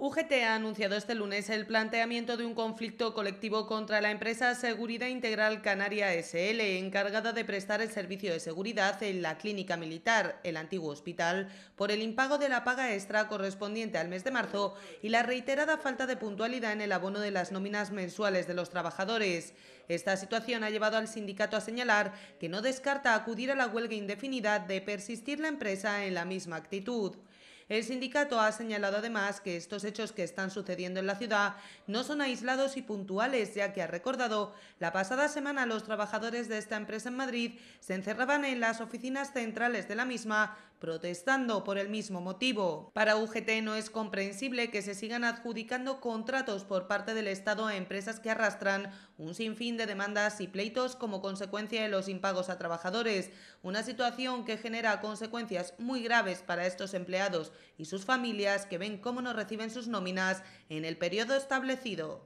UGT ha anunciado este lunes el planteamiento de un conflicto colectivo contra la empresa Seguridad Integral Canaria SL, encargada de prestar el servicio de seguridad en la clínica militar, el antiguo hospital, por el impago de la paga extra correspondiente al mes de marzo y la reiterada falta de puntualidad en el abono de las nóminas mensuales de los trabajadores. Esta situación ha llevado al sindicato a señalar que no descarta acudir a la huelga indefinida de persistir la empresa en la misma actitud. El sindicato ha señalado además que estos hechos que están sucediendo en la ciudad no son aislados y puntuales, ya que ha recordado la pasada semana los trabajadores de esta empresa en Madrid se encerraban en las oficinas centrales de la misma protestando por el mismo motivo. Para UGT no es comprensible que se sigan adjudicando contratos por parte del Estado a empresas que arrastran un sinfín de demandas y pleitos como consecuencia de los impagos a trabajadores, una situación que genera consecuencias muy graves para estos empleados y sus familias que ven cómo no reciben sus nóminas en el periodo establecido.